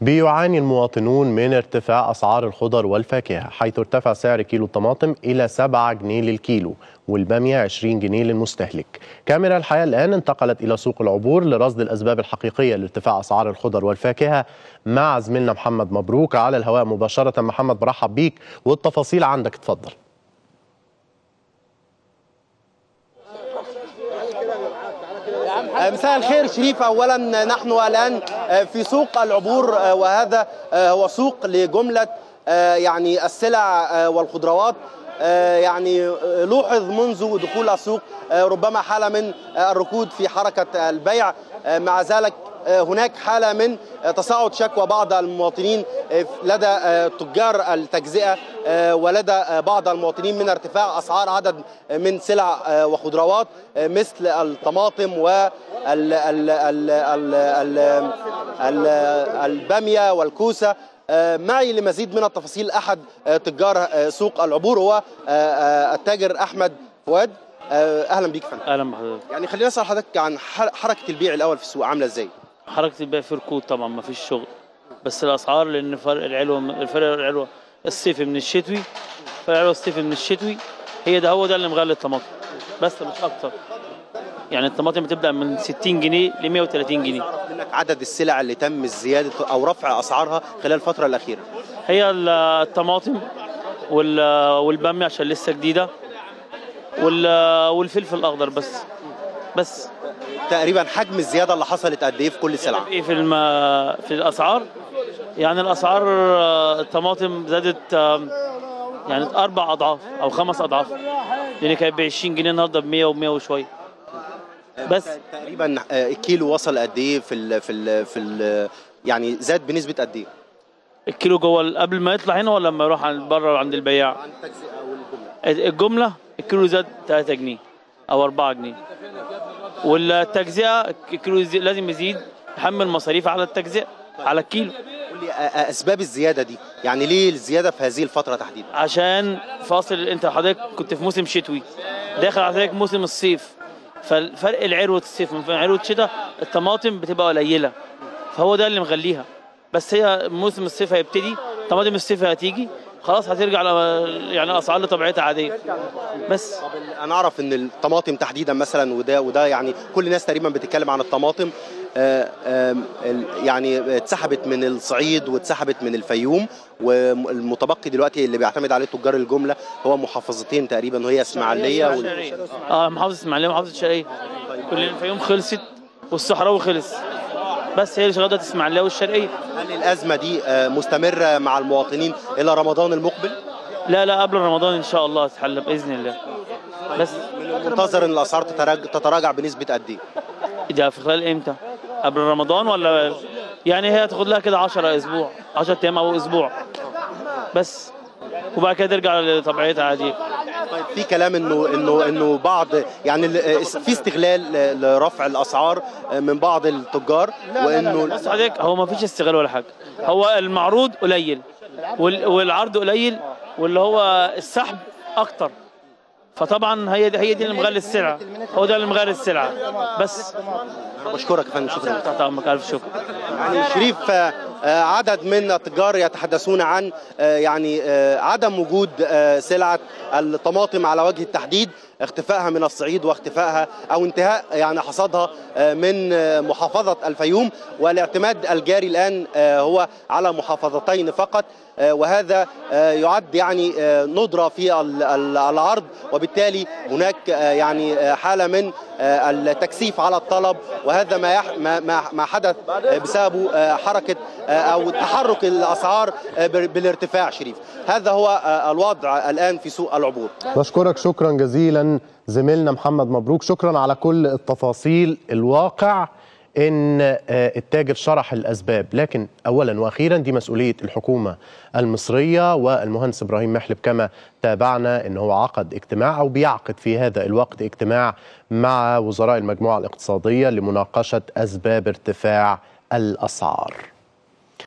بيعاني المواطنون من ارتفاع أسعار الخضر والفاكهة حيث ارتفع سعر كيلو الطماطم إلى 7 جنيه للكيلو والبامية 20 جنيه للمستهلك. كاميرا الحياة الآن انتقلت إلى سوق العبور لرصد الأسباب الحقيقية لارتفاع أسعار الخضر والفاكهة. مع زميلنا محمد مبروك على الهواء مباشرة. محمد برحب بيك والتفاصيل عندك اتفضل مساء الخير شريف. اولا نحن الآن في سوق العبور وهذا هو سوق لجملة يعني السلع والخضروات يعني لوحظ منذ دخول السوق ربما حالة من الركود في حركة البيع. مع ذلك هناك حالة من تصاعد شكوى بعض المواطنين لدى تجار التجزئة ولدى بعض المواطنين من ارتفاع أسعار عدد من سلع وخضروات مثل الطماطم والبامية والكوسة. معي لمزيد من التفاصيل أحد تجار سوق العبور هو التاجر أحمد فؤاد. أهلا بيك فندم. أهلا بحضرتك. يعني خلينا أسأل حضرتك عن حركة البيع الأول في السوق عاملة إزاي؟ حركة البيع في ركود طبعا ما فيش شغل. بس الأسعار لأن فرق العلوة الفرق العلوة الصيفي من الشتوي فرق العلوة الصيفي من الشتوي هي ده هو ده اللي مغلي الطماطم بس مش أكتر. يعني الطماطم بتبدأ من 60 جنيه ل 130 جنيه. منك عدد السلع اللي تم زياده أو رفع أسعارها خلال الفترة الأخيرة؟ هي الطماطم والبامية عشان لسه جديدة والفلفل الأخضر بس. بس. تقريبا حجم الزيادة اللي حصلت قد إيه في كل سلعة؟ إيه في الم... في الأسعار؟ يعني الأسعار الطماطم زادت يعني أربع أضعاف أو خمس أضعاف. لأن كانت ب 20 جنيه النهارده ب 100 و 100 وشوية. بس. تقريبا الكيلو وصل قد إيه في ال في ال في ال يعني زاد بنسبة قد إيه؟ الكيلو جوه قبل ما يطلع هنا ولا لما يروح بره عند البياع؟ الجملة. الكيلو زاد 3 جنيه أو 4 جنيه. والتجزئة الكيلو لازم يزيد يحمل مصاريف على التجزئة على الكيلو. لي أسباب الزيادة دي. يعني ليه الزيادة في هذه الفترة تحديدا؟ عشان فاصل أنت حضرتك كنت في موسم شتوي. داخل حضرتك موسم الصيف. فالفرق العروه الصيف من عروه الشتاء الطماطم بتبقى قليلة فهو ده اللي مغليها. بس هي موسم الصيف هيبتدي طماطم الصيف هتيجي خلاص هترجع يعني الاسعار لطبيعتها عادية. بس أنا أعرف إن الطماطم تحديدا مثلا وده وده يعني كل الناس تقريبا بتتكلم عن الطماطم يعني اتسحبت من الصعيد واتسحبت من الفيوم والمتبقي دلوقتي اللي بيعتمد عليه تجار الجملة هو محافظتين تقريبا وهي إسماعيلية وال... آه محافظة إسماعيلية ومحافظة الشرقيه كل الفيوم خلصت والصحراوي خلص بس هي اللي شغالة إسماعيلية والشرقية هل الأزمة دي مستمرة مع المواطنين إلى رمضان المقبل؟ لا لا قبل رمضان إن شاء الله تتحل بإذن الله بس منتظر إن الأسعار تتراجع بنسبة قد إيه؟ ده في خلال إمتى؟ قبل رمضان ولا يعني هي تاخد لها كده 10 أسبوع 10 أيام أو أسبوع. بس. وبعد كده ترجع لطبيعتها عاديه طيب في كلام إنه إنه إنه بعض يعني في استغلال لرفع الأسعار من بعض التجار وإنه بص حضرتك هو ما فيش استغلال ولا حاجة. هو المعروض قليل والعرض قليل واللي هو السحب أكتر. فطبعا هي دي هي دي اللي مغلي السلعه هو ده اللي مغلي السلعه بس. بشكرك يا فندم. شكرا. تحت امرك ألف شكر. يعني شريف عدد من التجار يتحدثون عن يعني عدم وجود سلعة الطماطم على وجه التحديد اختفائها من الصعيد واختفائها أو انتهاء يعني حصادها من محافظة الفيوم. والاعتماد الجاري الآن هو على محافظتين فقط وهذا يعد يعني ندرة في العرض. وبالتالي هناك يعني حالة من التكثيف على الطلب. وهذا ما ما حدث بسببه حركة أو تحرك الأسعار بالارتفاع شريف. هذا هو الوضع الآن في سوق العبور. بشكرك شكرا جزيلا زميلنا محمد مبروك. شكرا على كل التفاصيل. الواقع إن التاجر شرح الأسباب لكن اولا وأخيرا دي مسؤولية الحكومة المصرية والمهندس إبراهيم محلب كما تابعنا إن هو عقد اجتماع أو بيعقد في هذا الوقت اجتماع مع وزراء المجموعة الاقتصادية لمناقشة أسباب ارتفاع الأسعار.